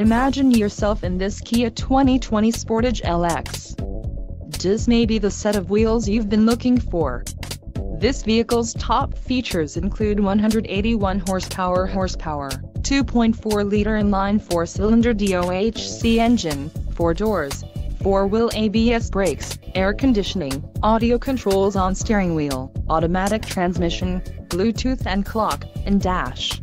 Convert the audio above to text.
Imagine yourself in this Kia 2020 Sportage LX. This may be the set of wheels you've been looking for. This vehicle's top features include 181 horsepower horsepower, 2.4-liter inline four-cylinder DOHC engine, 4 doors, 4-wheel ABS brakes, air conditioning, audio controls on steering wheel, automatic transmission, Bluetooth and clock, and dash.